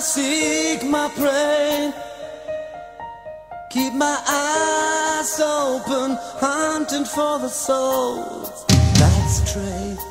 I seek my prey. Keep my eyes open, hunting for the souls that stray.